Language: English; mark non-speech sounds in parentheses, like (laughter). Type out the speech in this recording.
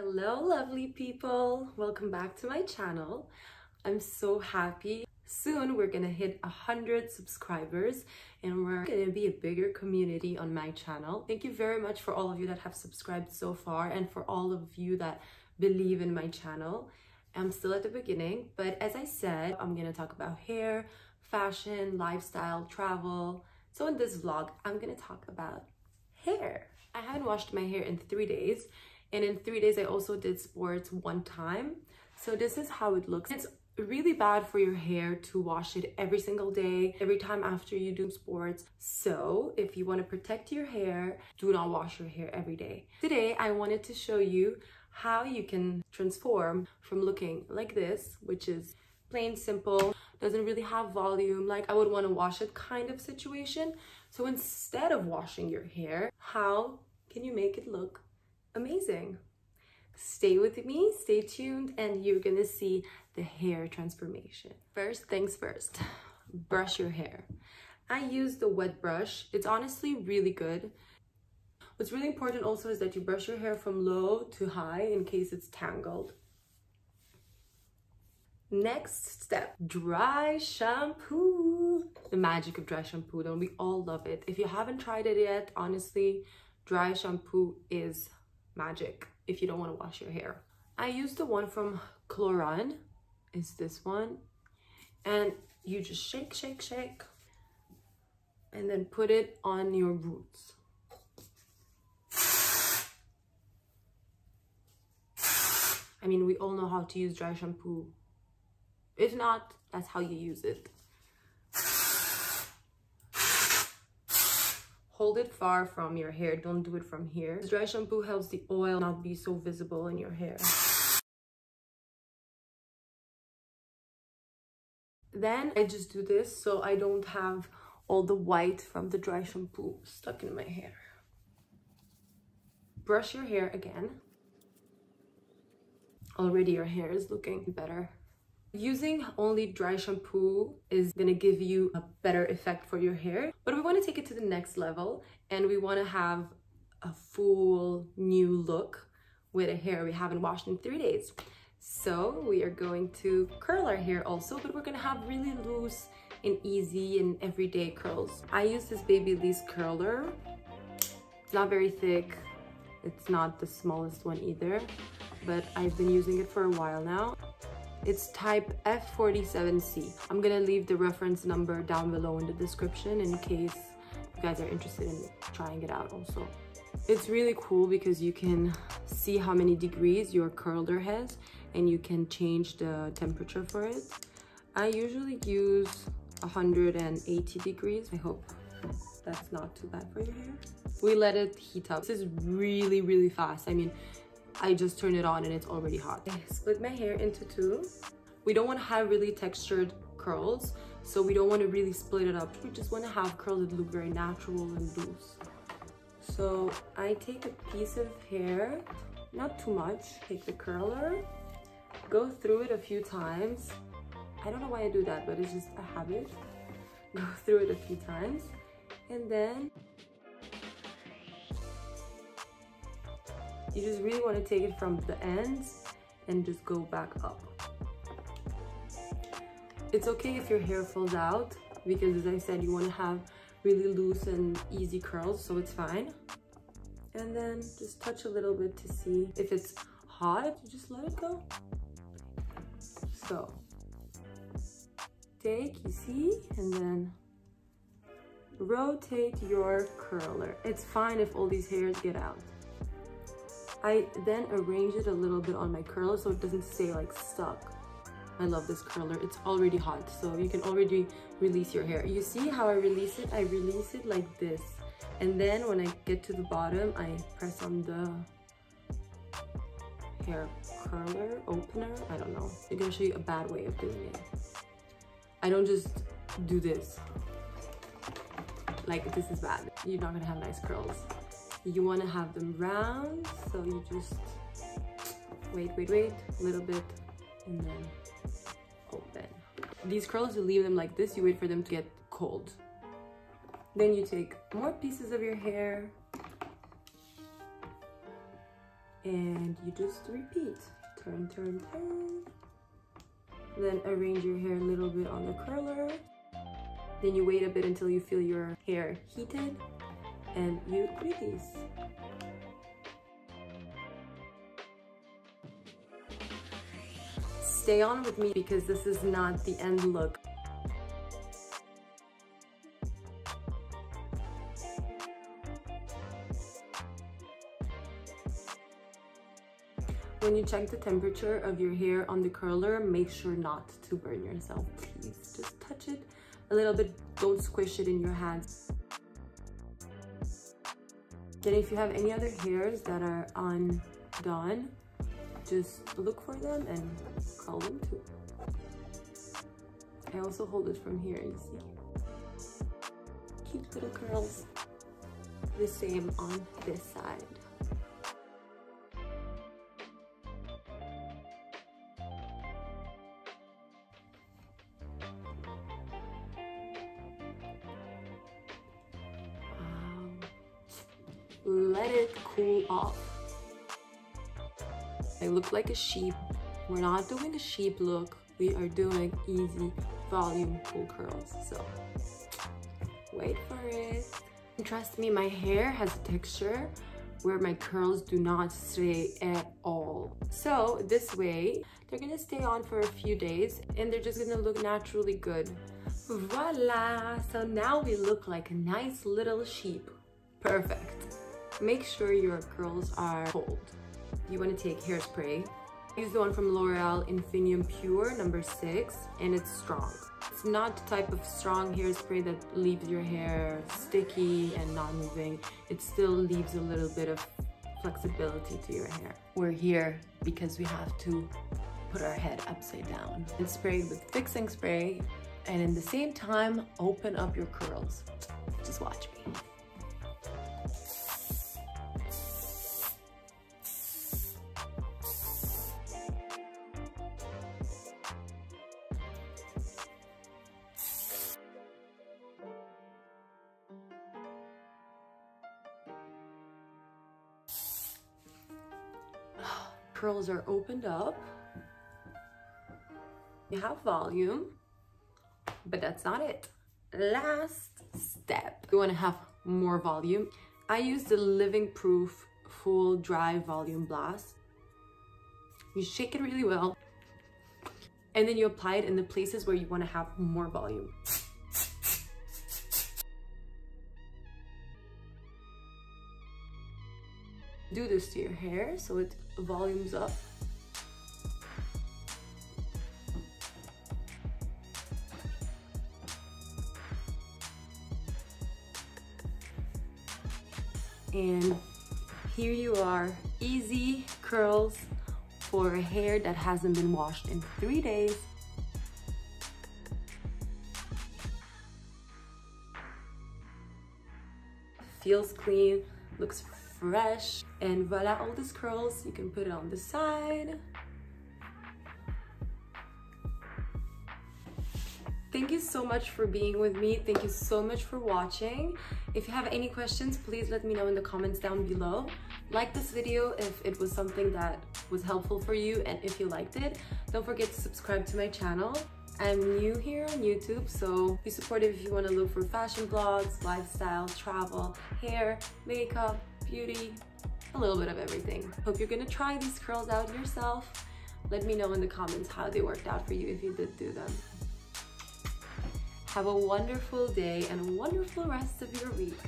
Hello lovely people, welcome back to my channel. I'm so happy. Soon we're gonna hit a hundred subscribers and we're gonna be a bigger community on my channel. Thank you very much for all of you that have subscribed so far and for all of you that believe in my channel. I'm still at the beginning, but as I said, I'm gonna talk about hair, fashion, lifestyle, travel. So in this vlog, I'm gonna talk about hair. I haven't washed my hair in three days and in three days I also did sports one time. So this is how it looks. It's really bad for your hair to wash it every single day, every time after you do sports. So if you want to protect your hair, do not wash your hair every day. Today I wanted to show you how you can transform from looking like this, which is plain simple, doesn't really have volume, like I would want to wash it kind of situation. So instead of washing your hair, how can you make it look amazing? Stay with me, stay tuned, and you're gonna see the hair transformation. First things first, brush your hair. I use the wet brush. It's honestly really good. What's really important also is that you brush your hair from low to high in case it's tangled. Next step, dry shampoo. The magic of dry shampoo, don't we all love it? If you haven't tried it yet, honestly, dry shampoo is magic if you don't want to wash your hair. I use the one from Klorane, is this one. And you just shake, shake, shake, and then put it on your roots. I mean, we all know how to use dry shampoo if not, that's how you use it. Hold it far from your hair. Don't do it from here. Dry shampoo helps the oil not be so visible in your hair. Then I just do this so I don't have all the white from the dry shampoo stuck in my hair. Brush your hair again. Already your hair is looking better. Using only dry shampoo is gonna give you a better effect for your hair, but we wanna take it to the next level and we wanna have a full new look with a hair we haven't washed in three days. So we are going to curl our hair also, but we're gonna have really loose and easy and everyday curls. I use this Baby Babyliss curler. It's not very thick. It's not the smallest one either, but I've been using it for a while now. It's type F47C. I'm gonna leave the reference number down below in the description in case you guys are interested in trying it out also. It's really cool because you can see how many degrees your curler has and you can change the temperature for it. I usually use 180 degrees. I hope that's not too bad for your hair. We let it heat up. This is really, really fast. I mean, I just turn it on and it's already hot. I split my hair into two. We don't want to have really textured curls, so we don't want to really split it up. We just want to have curls that look very natural and loose. So I take a piece of hair, not too much, take the curler, go through it a few times. I don't know why I do that, but it's just a habit. (laughs) Go through it a few times and then You just really want to take it from the ends and just go back up. It's okay if your hair falls out because as I said, you want to have really loose and easy curls, so it's fine. And then just touch a little bit to see if it's hot, just let it go. So, take, you see, and then rotate your curler. It's fine if all these hairs get out. I then arrange it a little bit on my curler so it doesn't stay like stuck. I love this curler. It's already hot, so you can already release your hair. You see how I release it? I release it like this. And then when I get to the bottom, I press on the hair curler opener. I don't know. I'm gonna show you a bad way of doing it. I don't just do this. Like, this is bad. You're not gonna have nice curls you want to have them round so you just wait wait wait a little bit and then open these curls you leave them like this you wait for them to get cold then you take more pieces of your hair and you just repeat. Turn, turn, turn. Then arrange your hair a little bit on the curler. Then you wait a bit until you feel your hair heated and you release. Stay on with me because this is not the end look. When you check the temperature of your hair on the curler, make sure not to burn yourself, please. Just touch it a little bit, don't squish it in your hands. Then if you have any other hairs that are undone, just look for them and curl them too. I also hold it from here, you see. Cute little curls. The same on this side. Let it cool off. I look like a sheep. We're not doing a sheep look. We are doing easy volume pull curls. So wait for it. And trust me, my hair has a texture where my curls do not stay at all. So this way, they're gonna stay on for a few days and they're just gonna look naturally good. Voila! So now we look like a nice little sheep. Perfect. Make sure your curls are cold. You want to take hairspray. Use the one from L'Oreal Infinium Pure number six and it's strong. It's not the type of strong hairspray that leaves your hair sticky and not moving. It still leaves a little bit of flexibility to your hair. We're here because we have to put our head upside down. It's sprayed with fixing spray and in the same time, open up your curls. Just watch me. Curls are opened up. You have volume, but that's not it. Last step, you wanna have more volume. I use the Living Proof Full Dry Volume Blast. You shake it really well, and then you apply it in the places where you wanna have more volume. Do this to your hair so it volumes up. And here you are, easy curls for hair that hasn't been washed in three days. Feels clean, looks fresh. And voila, all these curls, you can put it on the side. Thank you so much for being with me. Thank you so much for watching. If you have any questions, please let me know in the comments down below. Like this video if it was something that was helpful for you and if you liked it. Don't forget to subscribe to my channel. I'm new here on YouTube, so be supportive if you want to look for fashion blogs, lifestyle, travel, hair, makeup, beauty, a little bit of everything. Hope you're gonna try these curls out yourself. Let me know in the comments how they worked out for you if you did do them. Have a wonderful day and a wonderful rest of your week.